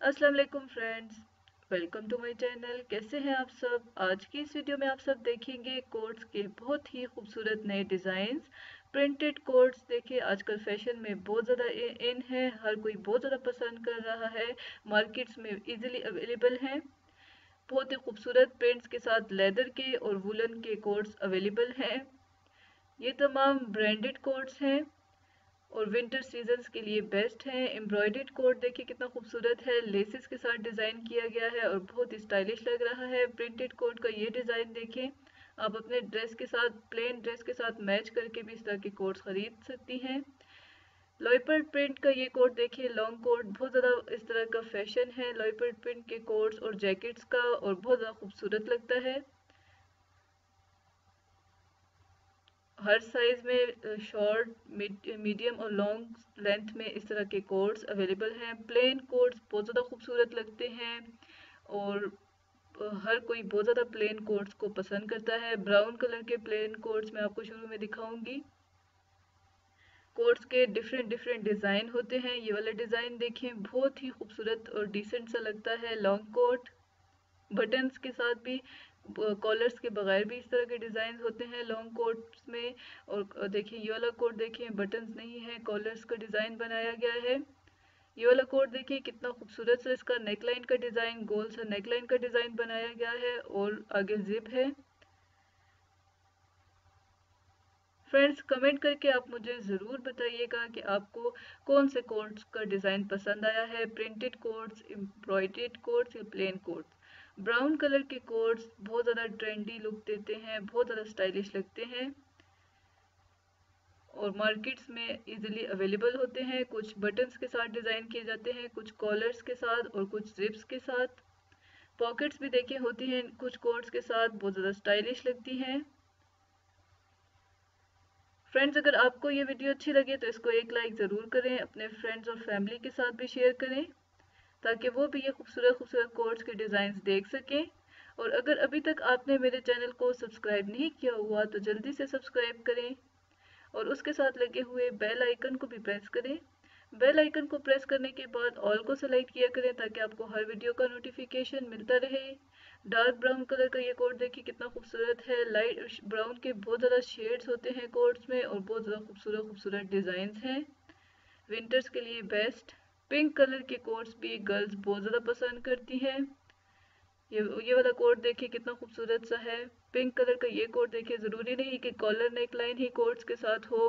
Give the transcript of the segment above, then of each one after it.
السلام علیکم friends, welcome to my channel, کیسے ہیں آپ سب؟ آج کی اس ویڈیو میں آپ سب دیکھیں گے کوٹس کے بہت ہی خوبصورت نئے ڈیزائنز۔ پرنٹڈ کوٹس، دیکھیں آج کل فیشن میں بہت زیادہ ان ہے، ہر کوئی بہت زیادہ پسند کر رہا ہے، مارکیٹس میں ایزیلی اویلیبل ہیں۔ بہت ہی خوبصورت پرنٹس کے ساتھ لیدر کے اور وولن کے کوٹس اویلیبل ہیں۔ یہ تمام برینڈڈ کوٹس ہیں۔ اور ونٹر سیزنز کے لیے بیسٹ ہیں۔ امبرائڈڈ کوٹ دیکھیں کتنا خوبصورت ہے۔ لیسز کے ساتھ ڈیزائن کیا گیا ہے اور بہت ہی سٹائلش لگ رہا ہے۔ پرنٹڈ کوٹ کا یہ ڈیزائن دیکھیں آپ اپنے ڈریس کے ساتھ پلین ڈریس کے ساتھ میچ کر کے بھی اس طرح کے کوٹس خرید سکتی ہیں۔ لوئپر پرنٹ کا یہ کوٹ دیکھیں لانگ کوٹ بہت زیادہ اس طرح کا فیشن ہے۔ لوئپر پرنٹ کے کوٹس اور جیکٹس کا اور بہت زیادہ خوبصورت لگتا ہے۔ ہر سائز میں شارٹ میڈیم اور لانگ لینتھ میں اس طرح کے کوٹس اویلیبل ہیں۔ پلین کوٹس بہت زیادہ خوبصورت لگتے ہیں اور ہر کوئی بہت زیادہ پلین کوٹس کو پسند کرتا ہے۔ براؤن کلر کے پلین کوٹس میں آپ کو شروع میں دکھاؤں گی۔ کوٹس کے ڈیفرنٹ ڈیفرنٹ ڈیزائن ہوتے ہیں۔ یہ والا ڈیزائن دیکھیں، بہت ہی خوبصورت اور ڈیسنٹ سا لگتا ہے۔ لانگ کوٹ بٹنز کے ساتھ بھی کالرز کے بغیر بھی اس طرح کے ڈیزائنز ہوتے ہیں۔ لانگ کوٹس میں اور دیکھیں یہ والا کوٹ دیکھیں بٹنز نہیں ہے کالرز کا ڈیزائن بنایا گیا ہے۔ یہ والا کوٹ دیکھیں کتنا خوبصورت سا اس کا نیک لائن کا ڈیزائن گول سا نیک لائن کا ڈیزائن بنایا گیا ہے اور آگے زپ ہے۔ فرینڈز کمنٹ کر کے آپ مجھے ضرور بتائیے گا کہ آپ کو کون سے کوٹس کا ڈیزائن پسند آیا ہے۔ پرنٹڈ کوٹس امبرائڈڈ کوٹس یا پلین کوٹس براؤن کلر کے کوٹس بہت زیادہ ٹرینڈی لک دیتے ہیں، بہت زیادہ سٹائلش لگتے ہیں اور مارکیٹس میں ایزیلی اویلیبل ہوتے ہیں۔ کچھ بٹنز کے ساتھ ڈیزائن کیے جاتے ہیں، کچھ کالرز کے ساتھ اور کچھ زپس کے ساتھ۔ پاکٹس بھی دیکھیں ہوتی ہیں، کچھ کوٹس کے ساتھ بہت زیادہ سٹائلش لگتی ہیں۔ فرینڈز اگر آپ کو یہ ویڈیو اچھی لگے تو اس کو ایک لائک ضرور کریں، اپنے فرینڈز اور فیملی کے ساتھ بھی شیئر کریں۔ تاکہ وہ بھی یہ خوبصورت خوبصورت کوٹس کے ڈیزائنز دیکھ سکیں۔ اور اگر ابھی تک آپ نے میرے چینل کو سبسکرائب نہیں کیا ہوا تو جلدی سے سبسکرائب کریں۔ اور اس کے ساتھ لگے ہوئے بیل آئیکن کو بھی پریس کریں۔ بیل آئیکن کو پریس کرنے کے بعد آل کو سلیکٹ کیا کریں تاکہ آپ کو ہر ویڈیو کا نوٹیفیکیشن ملتا رہے۔ ڈارک براؤن کلر کا یہ کوٹ دیکھیں کتنا خوبصورت ہے۔ لائٹ براؤن کے بہت زیادہ شیڈز ہوتے ہیں کوٹس میں اور بہت زیادہ خوبصورت خوبصورت ڈیزائنز ہیں۔ ونٹرز کے لیے بیسٹ پنک کلر کے کوٹس بھی گرلز بہت زیادہ پسند کرتی ہیں۔ یہ والا کوٹ دیکھیں کتنا خوبصورت سا ہے۔ پنک کلر کا یہ کوٹ دیکھیں ضروری نہیں کہ کالر نیک لائن ہی کوٹس کے ساتھ ہو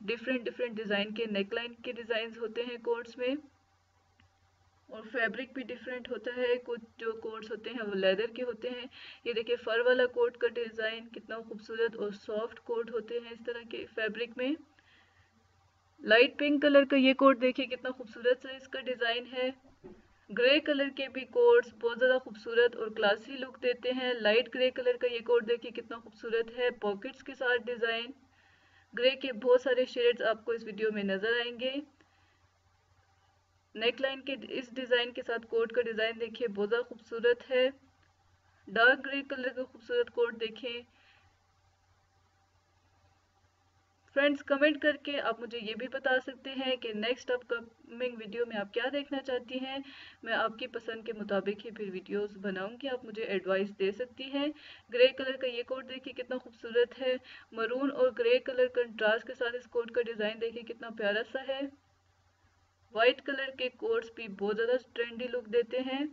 ڈیفرنٹ ڈیفرنٹ ڈیزائن کے نیک لائن کے ڈیزائنز ہوتے ہیں کوٹس میں۔ اور فیبرک بھی ڈیفرنٹ ہوتا ہے۔ کچھ جو کوٹس ہوتے ہیں وہ لیدر کے ہوتے ہیں۔ یہ دیکھیں فر والا کوٹ کا ڈیزائن کتنا خوبصورت اور سافٹ کوٹ ہوتے ہیں اس طرح کے فیبرک میں۔ لائٹ پنک کلر کا یہ کوٹ دیکھیں کتنا خوبصورت سا اس کا ڈیزائن ہے۔ گرے کلر کے بھی کوٹس بہت زیادہ خوبصورت اور کلاسی لک دیتے ہیں۔ لائٹ گرے کلر کا یہ کوٹ دیکھیں کتنا خوبصورت ہے۔ پاکٹس کے ساتھ ڈیزائن۔ گرے کے بہت سارے شیڈز آپ کو اس ویڈیو میں نظر آئیں گے۔ نیک لائن کے اس ڈیزائن کے ساتھ کوٹ کا ڈیزائن دیکھیں بہت زیادہ خوبصورت ہے۔ ڈارک گرے کلر کا خوبصورت کوٹ دیکھیں فرینڈز کمنٹ کر کے آپ مجھے یہ بھی بتا سکتے ہیں کہ نیکسٹ اپ کمنگ ویڈیو میں آپ کیا دیکھنا چاہتی ہیں میں آپ کی پسند کے مطابق ہی پھر ویڈیوز بناؤں گی آپ مجھے ایڈوائس دے سکتی ہیں گرے کلر کا یہ کوٹ دیکھیں کتنا خوبصورت ہے مرون اور گرے کلر کنٹراسٹ کے ساتھ اس کوٹ کا ڈیزائن دیکھیں کتنا پیارا سا ہے وائٹ کلر کے کوٹس بھی بہت زیادہ ٹرینڈی لک دیتے ہیں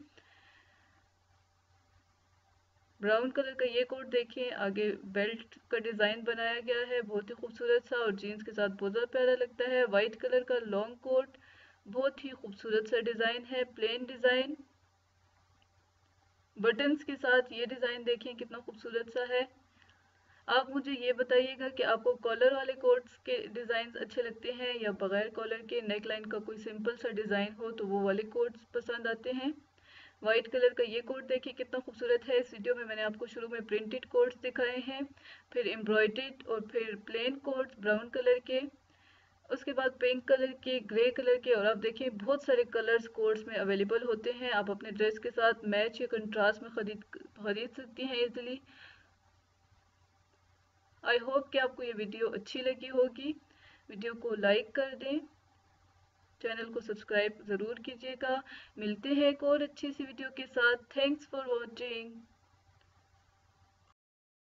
براؤن کلر کا یہ کوٹ دیکھیں، آگے بیلٹ کا ڈیزائن بنایا گیا ہے، بہت ہی خوبصورت سا، اور جینز کے ساتھ بہت زیادہ پیارا لگتا ہے۔ وائٹ کلر کا لانگ کوٹ، بہت ہی خوبصورت سا ڈیزائن ہے، پلین ڈیزائن۔ بٹنز کے ساتھ یہ ڈیزائن دیکھیں، کتنا خوبصورت سا ہے۔ آپ مجھے یہ بتائیے گا کہ آپ کو کالر والے کوٹس کے ڈیزائنز اچھے لگتے ہیں یا بغیر کالر کے نیک لائن کا کوئی سمپل سا ڈیزائن ہو تو وہ والے کوٹس پسند آتے ہیں؟ وائٹ کلر کا یہ کوٹ دیکھیں کتنا خوبصورت ہے۔ اس ویڈیو میں میں نے آپ کو شروع میں پرنٹڈ کوٹس دکھائے ہیں، پھر امبرائڈڈ اور پھر پلین کوٹس براؤن کلر کے، اس کے بعد پنک کلر کے گرے کلر کے، اور آپ دیکھیں بہت سارے کلرز کوٹس میں اویلیبل ہوتے ہیں۔ آپ اپنے ڈریس کے ساتھ میچ یا کنٹراسٹ میں خرید خرید سکتی ہیں ایزیلی آئی ہوپ کہ آپ کو یہ ویڈیو اچھی لگی ہوگی۔ ویڈیو کو لائک کر دیں۔ چینل کو سبسکرائب ضرور کیجیے گا۔ ملتے ہیں ایک اور اچھی سی ویڈیو کے ساتھ۔ Thanks for watching